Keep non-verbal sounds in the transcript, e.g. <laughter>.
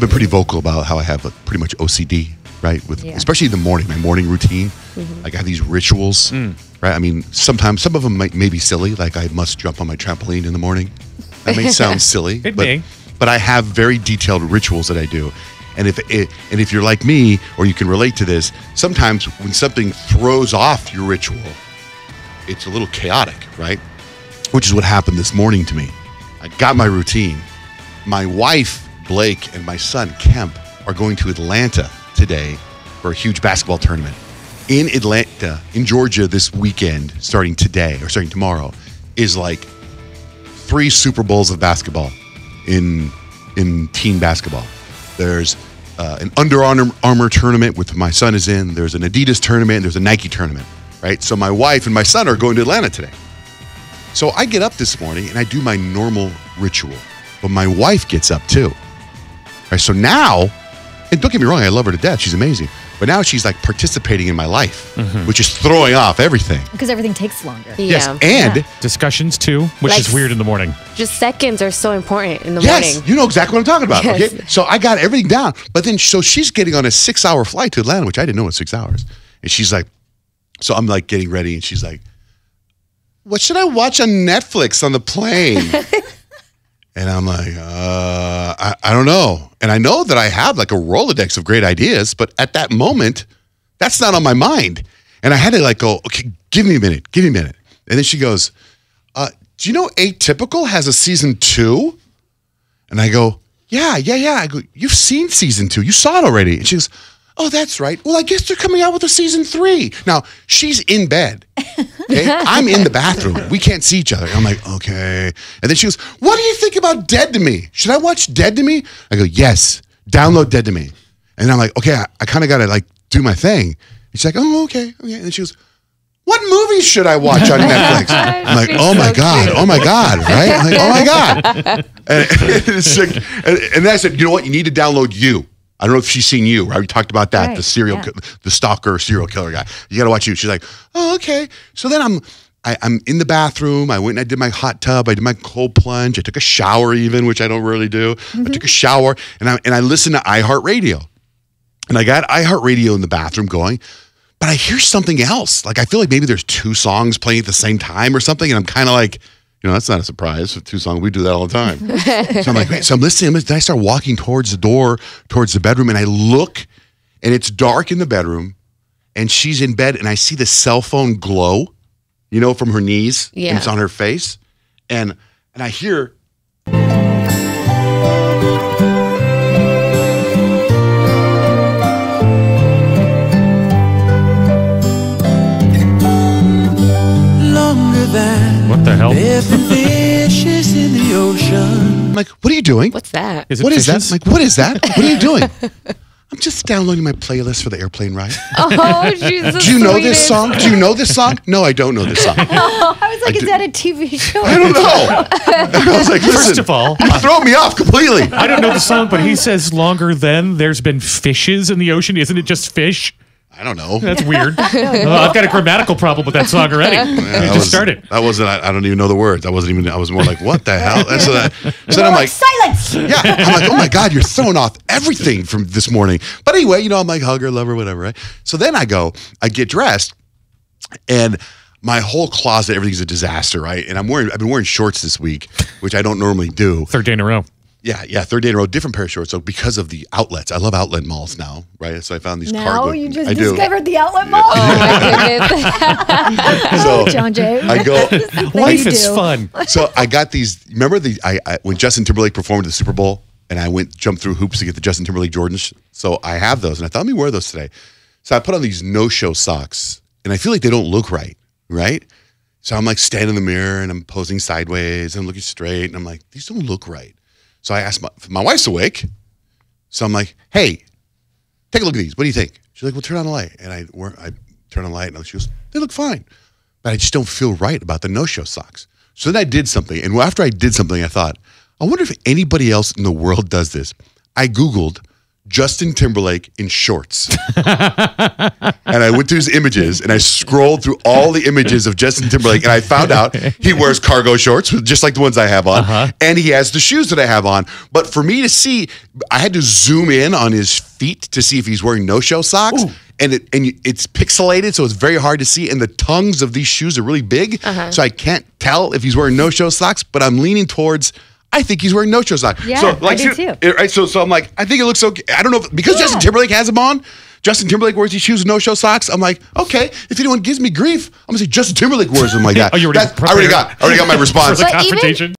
I've been pretty vocal about how I have a pretty much OCD, right? With Yeah. especially in the morning, my morning routine. Mm-hmm. Like I have these rituals, mm. right? I mean, sometimes some of them might may be silly, like I must jump on my trampoline in the morning. That may <laughs> sound silly, It but may. but I have very detailed rituals that I do. And if it, and if you're like me, or you can relate to this, sometimes when something throws off your ritual, it's a little chaotic, right? Which is what happened this morning to me. I got my routine. My wife, Blake, and my son, Kemp, are going to Atlanta today for a huge basketball tournament. In Atlanta, in Georgia, this weekend, starting today or starting tomorrow, is like three Super Bowls of basketball in in teen basketball. There's uh, an Under Armour, Armour tournament with my son is in. There's an Adidas tournament. There's a Nike tournament. Right. So my wife and my son are going to Atlanta today. So I get up this morning and I do my normal ritual, but my wife gets up too. Right. So now, and don't get me wrong, I love her to death. She's amazing. But now she's like participating in my life, mm-hmm. which is throwing off everything. Because everything takes longer. Yes. Yeah. And Yeah. Discussions too, which Like- is weird in the morning. Just seconds are so important in the Yes, morning. you know exactly what I'm talking about. Yes. Okay, so I got everything down, but then so she's getting on a six-hour flight to Atlanta, which I didn't know was six hours, and she's like, so I'm like getting ready, and she's like, "What should I watch on Netflix on the plane?" <laughs> and I'm like, uh, I, I don't know, and I know that I have like a Rolodex of great ideas, but at that moment, that's not on my mind, and I had to like go, okay, give me a minute, give me a minute, and then she goes, uh, "Do you know Atypical has a season two? And I go, yeah, yeah, yeah. I go, you've seen season two. You saw it already. And she goes, oh, that's right. Well, I guess they're coming out with a season three. Now, she's in bed. Okay. <laughs> I'm in the bathroom. We can't see each other. I'm like, okay. And then she goes, what do you think about Dead to Me? Should I watch Dead to Me? I go, yes. Download Dead to Me. And I'm like, okay, I, I kind of got to like do my thing. And she's like, oh, okay. Okay. And then she goes, what movies should I watch on Netflix? <laughs> I'm like, oh my so God, cute. oh my God, right? I'm like, oh my God. <laughs> And, it's like, and, and then I said, you know what? You need to download you. I don't know if she's seen you, right? We talked about that, Right, the serial, yeah. the stalker serial killer guy. You got to watch you. She's like, oh, okay. So then I'm, I, I'm in the bathroom. I went and I did my hot tub. I did my cold plunge. I took a shower even, which I don't really do. I mm-hmm. took a shower and I, and I listened to iHeartRadio. And I got iHeartRadio in the bathroom going, but I hear something else. Like I feel like maybe there's two songs playing at the same time or something. And I'm kind of like, you know, that's not a surprise. Two songs, we do that all the time. <laughs> so I'm like, wait, so I'm listening. Then I start walking towards the door, towards the bedroom, and I look, and it's dark in the bedroom, and she's in bed, and I see the cell phone glow, you know, from her knees. Yeah. And it's on her face. And and I hear hell? fishes in the ocean. I'm like, what are you doing? What's that? Is it What is that? fishes? I'm like, what is that? What are you doing? <laughs> I'm just downloading my playlist for the airplane ride. Oh, she's the Do you know this song? Do you know this song? No, I don't know this song. <laughs> Oh, I was like, I is do- that a TV show? I don't know. <laughs> I was like, First listen, of all, you uh, throw me off completely. I don't know the song, but he says longer than there's been fishes in the ocean. Isn't it just fish? I don't know. That's weird. <laughs> Uh, I've got a grammatical problem with that song already. Yeah, that just was- started. That wasn't. I, I don't even know the words. I wasn't even. I was more like, what the hell? And so, that, so then I'm like, silence. yeah. I'm like, oh my god, you're throwing off everything from this morning. But anyway, you know, I'm like hug her, love her, whatever. Right. So then I go, I get dressed, and my whole closet, everything's a disaster, right? And I'm wearing. I've been wearing shorts this week, which I don't normally do. Third day in a row. Yeah, yeah, third day in a row, different pair of shorts. So because of the outlets, I love outlet malls now, right? So I found these Now cargo. you just I do. discovered the outlet mall. Oh my <laughs> goodness. <laughs> So oh, John Jay. I go. <laughs> What Life you is do? fun. so I got these. Remember the I, I when Justin Timberlake performed at the Super Bowl, and I went jumped through hoops to get the Justin Timberlake Jordans. So I have those, and I thought, let me wear those today. So I put on these no show socks, and I feel like they don't look right, right? So I'm like standing in the mirror and I'm posing sideways and I'm looking straight, and I'm like, these don't look right. So I asked my my wife's awake, so I'm like, hey, take a look at these. What do you think? She's like, well, turn on the light, and I I turn on the light, and she goes, they look fine but I just don't feel right about the no-show socks. So then I did something, and after I did something, I thought, I wonder if anybody else in the world does this. I Googled Justin Timberlake in shorts. <laughs> and I went to his images and I scrolled through all the images of Justin Timberlake and I found out he wears cargo shorts, just like the ones I have on, uh-huh. and he has the shoes that I have on. But for me to see, I had to zoom in on his feet to see if he's wearing no-show socks. And it and it's pixelated, so it's very hard to see. And the tongues of these shoes are really big, uh-huh. so I can't tell if he's wearing no-show socks. But I'm leaning towards. I think he's wearing no-show socks. Yeah, so, I do so- too. Right, so so I'm like, I think it looks okay. I don't know if, because Justin Timberlake has them on. Justin Timberlake wears these shoes with no-show socks. I'm like, okay. If anyone gives me grief, I'm gonna say Justin Timberlake wears them like <laughs> that. Oh, you already That- I already got, I already got my response. <laughs> For the But even- confrontation.